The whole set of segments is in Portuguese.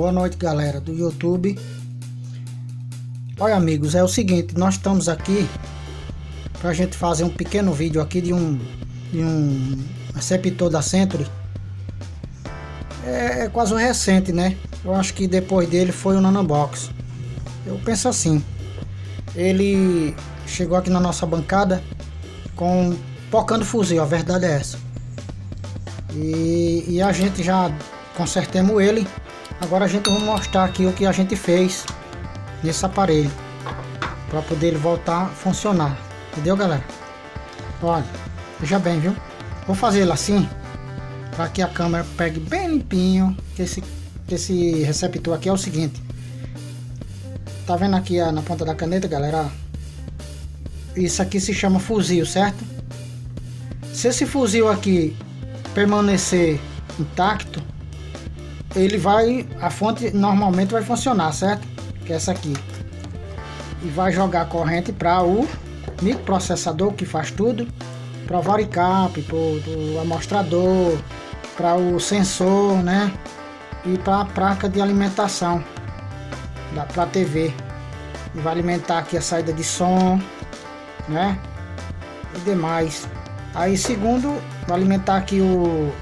Boa noite, galera do YouTube. Olha, amigos, é o seguinte, nós estamos aqui para a gente fazer um pequeno vídeo aqui de um de um receptor da Century. É, é quase um recente, né? Eu acho que depois dele foi o Nanobox. Eu penso assim. Ele chegou aqui na nossa bancada com pocando fuzil, a verdade é essa. E, e a gente já consertemos ele. Agora a gente vai mostrar aqui o que a gente fez nesse aparelho para poder ele voltar a funcionar. Entendeu, galera? Olha, veja bem, viu? Vou fazer ele assim para que a câmera pegue bem limpinho. Que esse, que esse receptor aqui é o seguinte. Tá vendo aqui na ponta da caneta, galera? Isso aqui se chama fuzil, certo? Se esse fuzil aqui permanecer intacto, ele vai, a fonte normalmente vai funcionar, certo? Que é essa aqui. E vai jogar corrente para o microprocessador que faz tudo, para o varicap, para o amostrador, para o sensor, né? E para a placa de alimentação da para TV. E vai alimentar aqui a saída de som, né? E demais. Aí segundo, vai alimentar aqui o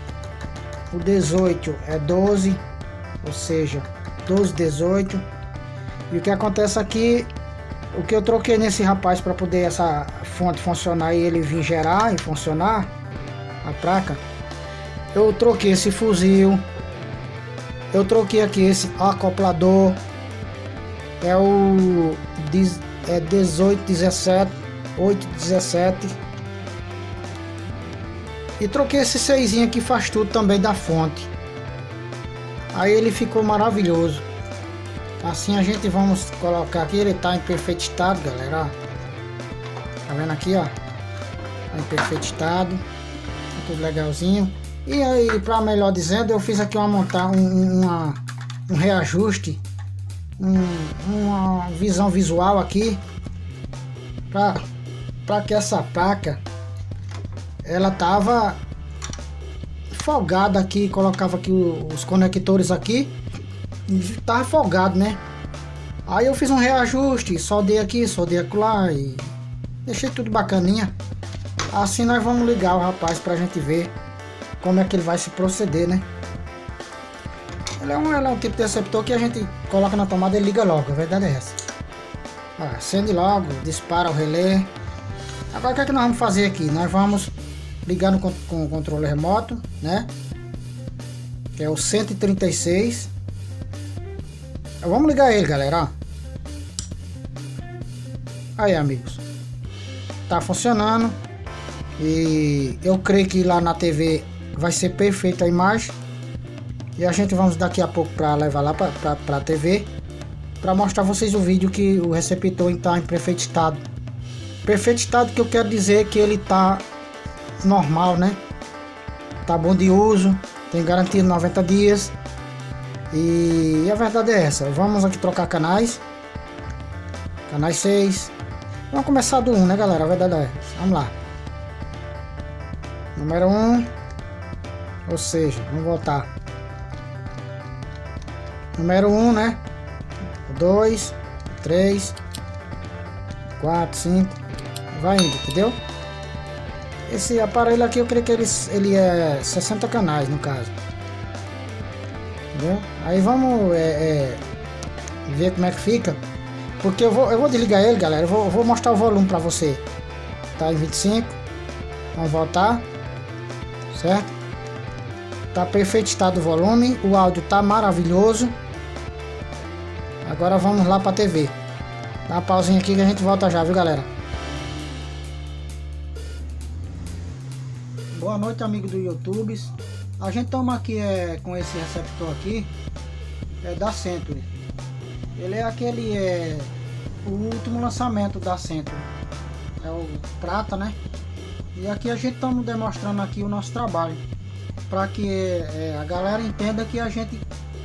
o 18 é 12, ou seja, 12, 18. E o que acontece aqui, o que eu troquei nesse rapaz para poder essa fonte funcionar e ele vir gerar e funcionar, a placa, eu troquei esse fuzil, eu troquei aqui esse acoplador, é o é 18, 17, 8, 17 e troquei esse seisinho que faz tudo também da fonte. Aí ele ficou maravilhoso. Assim a gente vamos colocar aqui, ele está em perfeito estado, galera. Tá vendo aqui, ó? Tá em perfeito estado. Tá tudo legalzinho. E aí, para melhor dizendo, eu fiz aqui uma montar um, um reajuste, um, uma visão visual aqui, para que essa placa ela tava folgada aqui, colocava aqui os conectores aqui tava folgado, né? Aí eu fiz um reajuste, soldei aqui, soldei lá e deixei tudo bacaninha. Assim nós vamos ligar o rapaz pra gente ver como é que ele vai se proceder, né? Ele é um, ele é um tipo de receptor que a gente coloca na tomada e liga logo, a verdade é essa. acende logo, dispara o relé. Agora o que é que nós vamos fazer aqui? Nós vamos ligando com, o controle remoto, né? Que é o 136. Vamos ligar ele, galera. Aí, amigos. Tá funcionando. E eu creio que lá na TV vai ser perfeita a imagem. E a gente vamos daqui a pouco para levar lá para a TV para mostrar vocês o vídeo que o receptor está em perfeito estado. Perfeito estado que eu quero dizer que ele está normal, né? Tá bom de uso, tem garantia de 90 dias. E a verdade é essa. Vamos aqui trocar canais. Canais 6. Vamos começar do 1, né, galera? A verdade é essa. Vamos lá. Número 1. Ou seja, vamos voltar. Número 1, né? 2, 3, 4, 5. Vai indo, entendeu? Esse aparelho aqui eu creio que ele, ele é 60 canais no caso. Entendeu? Aí vamos é, é, ver como é que fica. Porque eu vou, eu vou desligar ele, galera. Eu vou, vou mostrar o volume pra você. Tá em 25. Vamos voltar. Certo? Tá perfeito estado o volume. O áudio tá maravilhoso. Agora vamos lá pra TV. Dá uma pausinha aqui que a gente volta já, viu galera? Boa noite, amigo do YouTube. A gente toma aqui é, com esse receptor aqui, é da Century. Ele é aquele, é o último lançamento da Century. É o prata, né? E aqui a gente estamos demonstrando aqui o nosso trabalho. Para que é, a galera entenda que a gente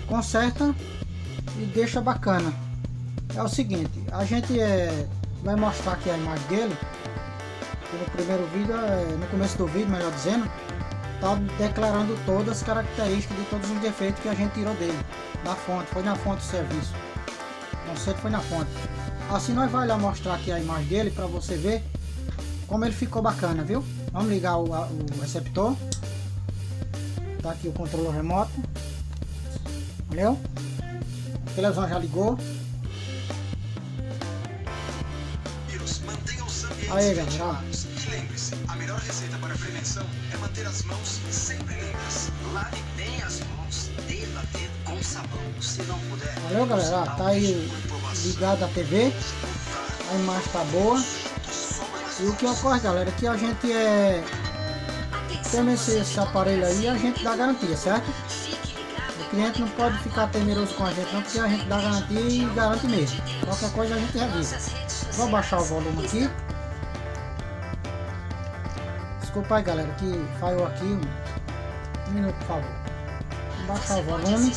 conserta e deixa bacana. É o seguinte, a gente é, vai mostrar aqui a imagem dele no primeiro vídeo, é, no começo do vídeo, melhor dizendo, resultado declarando todas as características de todos os defeitos que a gente tirou dele, da fonte, foi na fonte do serviço. Não sei que foi na fonte. Assim nós vai lá mostrar aqui a imagem dele para você ver como ele ficou bacana, viu? Vamos ligar o, a, o receptor. Tá aqui o controle remoto. Valeu? A televisão já ligou. Aí, galera. A melhor receita para prevenção é manter as mãos sempre limpas. Lave bem as mãos, dedo a dedo com sabão. Se não puder. Valeu, galera. Tá aí ligado a TV. A imagem tá boa. E o que ocorre, galera, é que a gente é. Tendo esse, esse aparelho aí, a gente dá garantia, certo? O cliente não pode ficar temeroso com a gente, não, porque a gente dá garantia e garante mesmo. Qualquer coisa a gente avisa. Vou baixar o volume aqui. Desculpa aí, galera, que falhou aqui. Um minuto, por favor. Baixar o volume.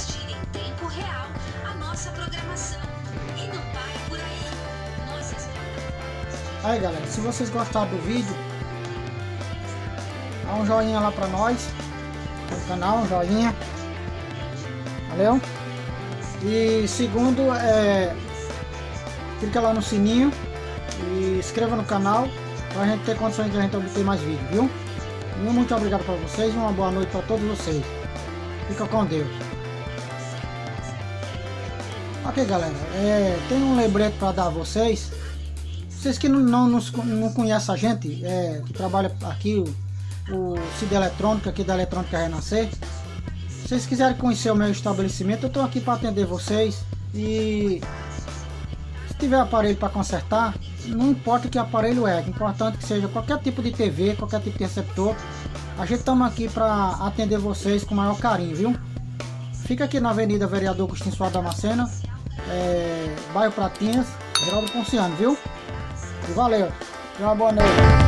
Aí galera, se vocês gostaram do vídeo, dá um joinha lá pra nós, no canal, um joinha, valeu? E segundo, é, clica lá no sininho e inscreva no canal pra gente ter condições de a gente obter mais vídeos, viu? Muito obrigado para vocês e uma boa noite para todos vocês. Fica com Deus. Ok galera, é, tem um lembrete para dar a vocês vocês que não, não, não conhecem a gente, é, que trabalha aqui, o, o CID Eletrônica, aqui da Eletrônica Renascer, se vocês quiserem conhecer o meu estabelecimento, eu estou aqui para atender vocês. E se tiver aparelho para consertar, não importa que aparelho é, é importante que seja qualquer tipo de TV, qualquer tipo de receptor, a gente estamos aqui para atender vocês com o maior carinho, viu? Fica aqui na Avenida Vereador Agostinho Suárez Damasceno, é, bairro Pratinhas, Geraldo Ponciano, viu? E valeu. Uma boa noite.